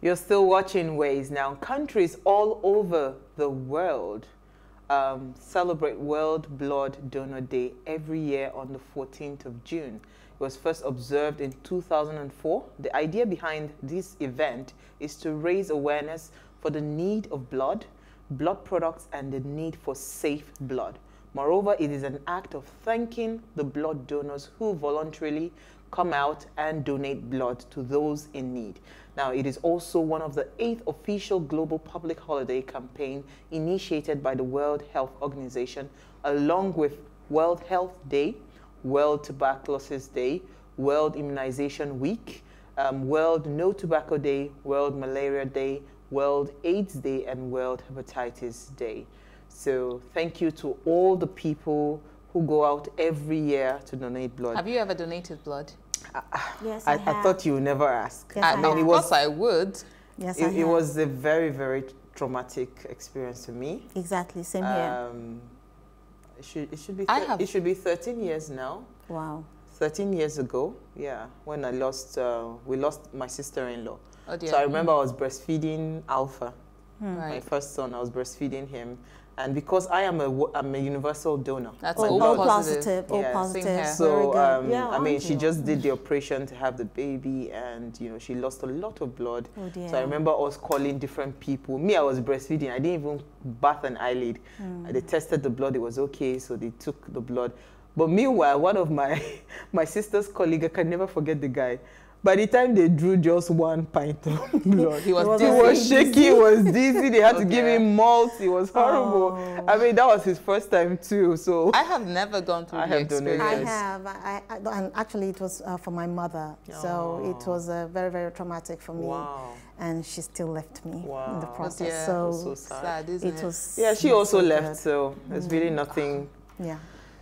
You're still watching Ways now. Countries all over the world um, celebrate World Blood Donor Day every year on the 14th of June. It was first observed in 2004. The idea behind this event is to raise awareness for the need of blood, blood products, and the need for safe blood. Moreover, it is an act of thanking the blood donors who voluntarily come out and donate blood to those in need. Now, it is also one of the eighth official global public holiday campaign initiated by the World Health Organization, along with World Health Day, World Tuberculosis Day, World Immunization Week, um, World No Tobacco Day, World Malaria Day, World AIDS Day, and World Hepatitis Day. So thank you to all the people who go out every year to donate blood. Have you ever donated blood? Yes, I, I, I thought you would never ask. Yes, I, I no, have. of course I would. Yes, I It, it was a very, very traumatic experience for me. exactly same here. Um, it should, it should be I have- it should be 13 years now. wow. 13 years ago, yeah, when I lost, uh, we lost my sister-in-law. Oh dear. So I remember I was breastfeeding Alpha, my Right. first son. I was breastfeeding him, and because I am a, wo- I'm a universal donor. That's My a all, all positive. positive, all Yeah, same positive. here. So, um, yeah, I mean, aren't she you? just did the operation to have the baby, and you know, she lost a lot of blood. Oh dear. So I remember us calling different people. Me, I was breastfeeding. I didn't even bath an eyelid. Uh, They tested the blood; it was okay, so they took the blood. But meanwhile, one of my my sister's colleague, I can never forget the guy. By the time they drew just one pint of blood, He was was dizzy. was shaky, he was dizzy. They had to give him malt. It was horrible. Oh. I mean, that was his first time too. So I have never gone through I the have donated. I have, I, I, and actually it was uh, for my mother, so it Oh. was uh, very, very traumatic for me, wow, and she still left me in the process. dear. So, so sad. Sad, isn't it? it was. Yeah, she also so left, good. so there's really nothing. Yeah.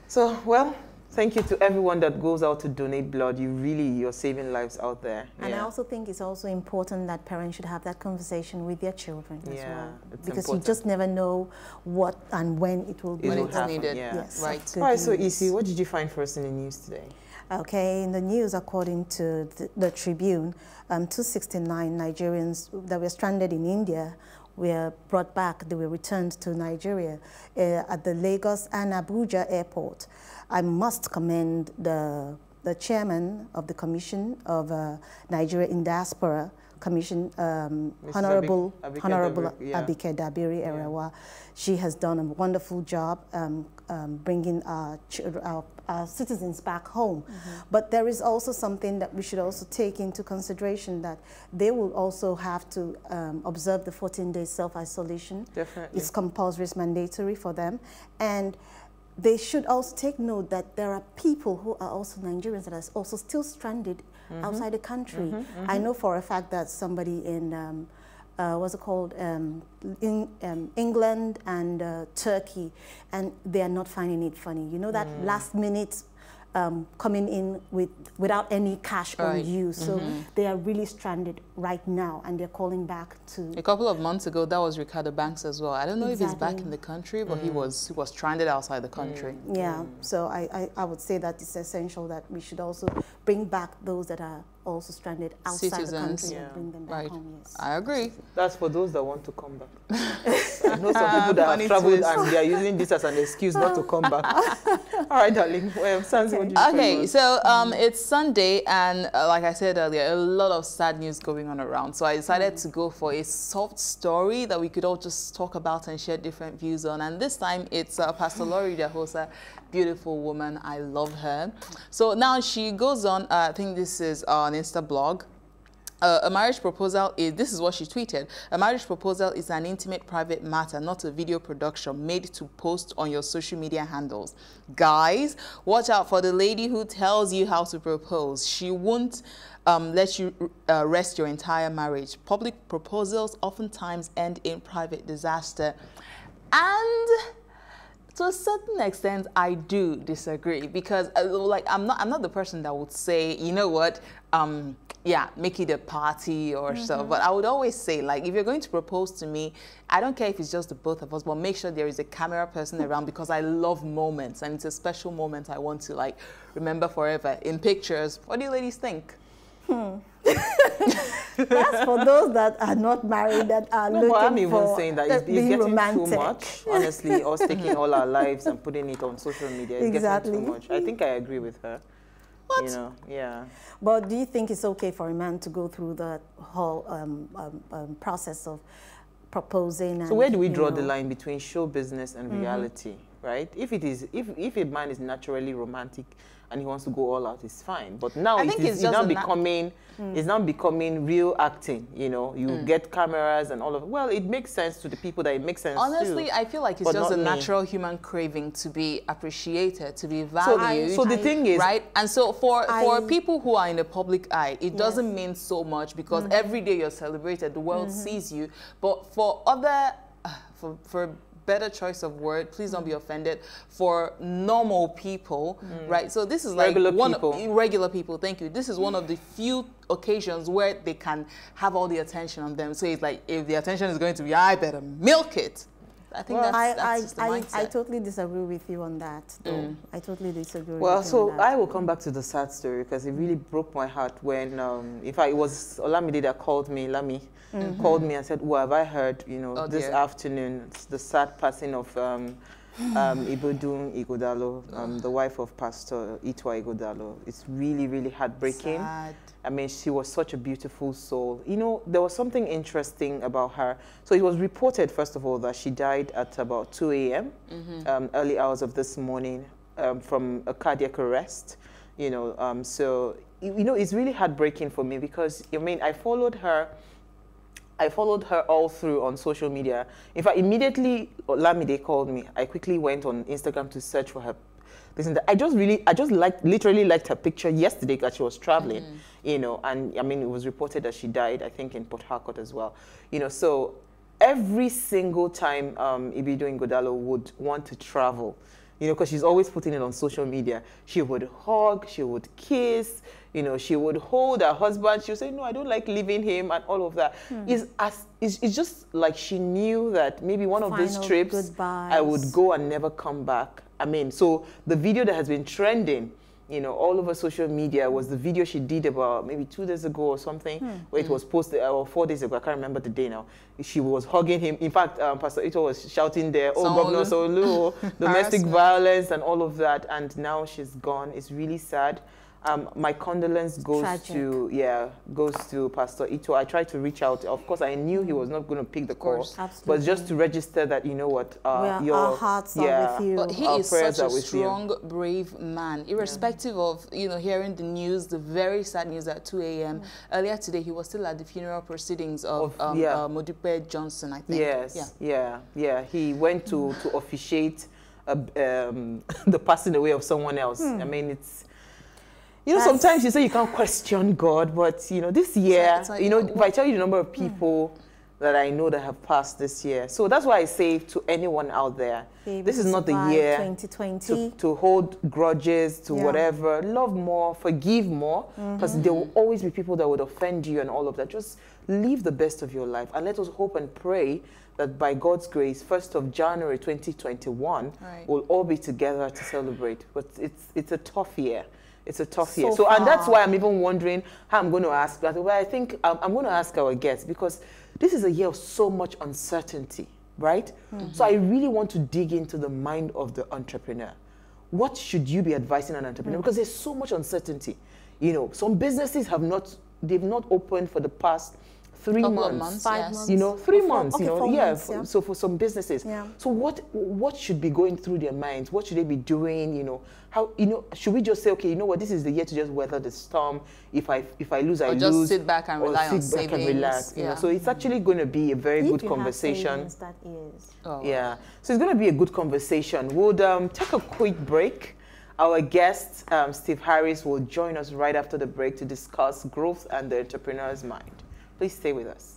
So, well, thank you to everyone that goes out to donate blood. You really, you're saving lives out there. And I also think it's also important that parents should have that conversation with their children as well. it's Because important. you just never know what and when it will be. When it's happen, needed. yeah. Yes. Right. All right, so news. Isi, what did you find for us in the news today? Okay, in the news, according to the, the Tribune, um, 269 Nigerians that were stranded in India were brought back. They were returned to Nigeria uh, at the Lagos and Abuja airport. I must commend the, the chairman of the Commission of uh, Nigeria in Diaspora, Commission, um, Honorable, Abi- Abike Honorable Abike Dabiri Yeah. Erewa. She has done a wonderful job um, um, bringing our, our, our citizens back home. But there is also something that we should also take into consideration that they will also have to um, observe the 14 days self-isolation. Definitely. It's compulsory, it's mandatory for them. And they should also take note that there are people who are also Nigerians that are also still stranded outside the country. I know for a fact that somebody in, um, uh, what's it called, um, in um, England and uh, Turkey, and they are not finding it funny. You know that last minute um, coming in with without any cash Right. on you. So mm-hmm. they are really stranded right now, and they're calling back to A couple of months ago, that was Ricardo Banks as well. I don't know if he's back in the country, but he mm. was he was stranded outside the country. Mm. Yeah, so I, I, I would say that it's essential that we should also bring back those that are also stranded outside the country Yeah. and bring them back Right. home. Yes. I agree. That's for those that want to come back. I know some people that Funny have traveled and they are using this as an excuse not to come back. All right, darling. Well, Sans, what did you Okay, so um, it's Sunday, and uh, like I said earlier, a lot of sad news going on around. So I decided to go for a soft story that we could all just talk about and share different views on. And this time, it's uh, Pastor Laurie Idahosa, beautiful woman. I love her. So now she goes on. Uh, I think this is on Instablog. Uh, a marriage proposal is, this is what she tweeted, a marriage proposal is an intimate private matter, not a video production made to post on your social media handles. Guys, watch out for the lady who tells you how to propose. She won't um, let you uh, rest your entire marriage. Public proposals oftentimes end in private disaster. And to a certain extent i do disagree because uh, like i'm not i'm not the person that would say you know what? Um yeah make it a party or so but i would always say like if you're going to propose to me i don't care if it's just the both of us but make sure there is a camera person around because i love moments and it's a special moment i want to like remember forever in pictures. What do you ladies think That's for those that are not married that are No, looking but I'm even for saying that it's, it's getting romantic. too much. Honestly, us taking all our lives and putting it on social media is Exactly. getting too much. I think I agree with her. What? You know, yeah. But do you think it's okay for a man to go through that whole um, um, um, process of proposing? And, So where do we draw know, the line between show business and Mm-hmm. reality, right? If it is, if if a man is naturally romantic and he wants to go all out, it's fine. But now I it think is it's it's now becoming, Mm. it's now becoming real acting. You know, you get cameras and all of. Well, it makes sense to the people that it makes sense Honestly, to. I feel like it's just a me. natural human craving to be appreciated, to be So, valued. so the thing is, right? And so for for people who are in the public eye, it doesn't mean so much because Mm-hmm. every day you're celebrated, the world sees you. But for other, for for better choice of word, please don't be Mm. offended. For normal people, right? So this is like Regular one people. regular people. Thank you. This is one of the few occasions where they can have all the attention on them. So it's like if the attention is going to be, I better milk it. I think Well, that's, I, that's I, just the I, mindset. I totally disagree with you on that, though. I totally disagree Well, with you on so. I will come back to the sad story because it really broke my heart when, um, in fact, it was Olamide that called me, Lami, called me and said, "Well, have I heard, you know, Oh, this dear. afternoon, the sad passing of um, um, Ibidun Ighodalo, um, the wife of Pastor Ituah Ighodalo. It's really, really heartbreaking. Sad. I mean, she was such a beautiful soul. You know, there was something interesting about her. So it was reported, first of all, that she died at about 2 a.m., um, early hours of this morning, um, from a cardiac arrest. You know, um, so, you you know, it's really heartbreaking for me because, I mean, I followed her. I followed her all through on social media. In fact, immediately Lamide called me. I quickly went on Instagram to search for her. Listen, I just really, I just liked, literally liked her picture yesterday because she was traveling, you know, and I mean, it was reported that she died, I think, in Port Harcourt as well, you know. So every single time um, Ibidun Ighodalo would want to travel, you know, because she's always putting it on social media. She would hug, she would kiss, you know, she would hold her husband. She would say, "No, I don't like leaving him," and all of that. It's as it's, it's just like she knew that maybe one of these Final trips I would go and never come back. I mean, so the video that has been trending, you know, all over social media was the video she did about maybe two days ago or something, Hmm. where it was posted, or four days ago, I can't remember the day now. She was hugging him. In fact, um, Pastor Ituah was shouting there, oh, Governor Solu, domestic violence and all of that. And now she's gone. It's really sad. Um, my condolence goes Tragic. to, yeah, goes to Pastor Ituah. I tried to reach out. Of course, I knew he was not going to pick the call. course. But just to register that, you know what, uh, are- your, our hearts are yeah, with you. But he Our is prayers such a with you. strong, brave man, irrespective of you know hearing the news, the very sad news at 2 a.m. Earlier today, he was still at the funeral proceedings of, Of- um, yeah. uh, Modupe Johnson, I think. Yes, Yeah. yeah, yeah. He went to to officiate uh, um, the passing away of someone else. I mean, it's you know Hmm. That's- sometimes you say you can't question God, but you know this year, you know, if I tell you the number of people that I know that have passed this year, so that's why I say to anyone out there, Be able this is not the year 2020. to, to hold grudges to Yeah. whatever love more forgive more because there Mm-hmm. will always be people that would offend you and all of that just live the best of your life and let us hope and pray that by god's grace 1st of january 2021 Right. we'll all be together to celebrate but it's it's a tough year it's a tough year. So so and that's why i'm even wondering how i'm going to ask that well i think um, i'm going to ask our guests because this is a year of so much uncertainty right? So i really want to dig into the mind of the entrepreneur. What should you be advising an entrepreneur? Because there's so much uncertainty you know. Some businesses have not they've not opened for the past three months months, Five yes. months. you know three four- months you know yeah, months, yeah. so for some businesses Yeah. so what what should be going through their minds what should they be doing you know how you know should we just say okay you know what this is the year to just weather the storm if i if i lose i Or just lose sit back and or rely on sit back and savings, relax you know yeah. so it's actually going to be a very If good you have conversation savings, that is. Oh. yeah. So it's going to be a good conversation. We'll um, take a quick break. Our guest, um, Steve Harris, will join us right after the break to discuss growth and the entrepreneur's mind. Please stay with us.